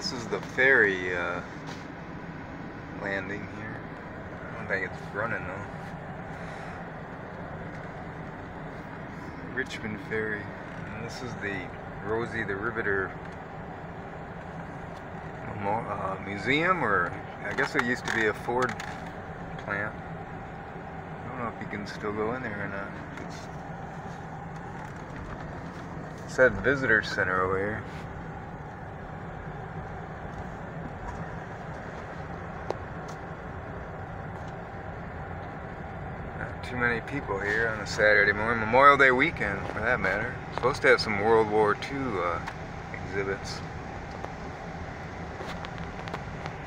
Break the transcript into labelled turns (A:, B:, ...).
A: this is the ferry uh, landing here. I don't think it's running though. Richmond Ferry. And this is the Rosie the Riveter uh, Museum, or I guess it used to be a Ford plant. I don't know if you can still go in there or not. It's, it said visitor center over here. Not too many people here on a Saturday morning, Memorial Day weekend for that matter. Supposed to have some World War II uh, exhibits.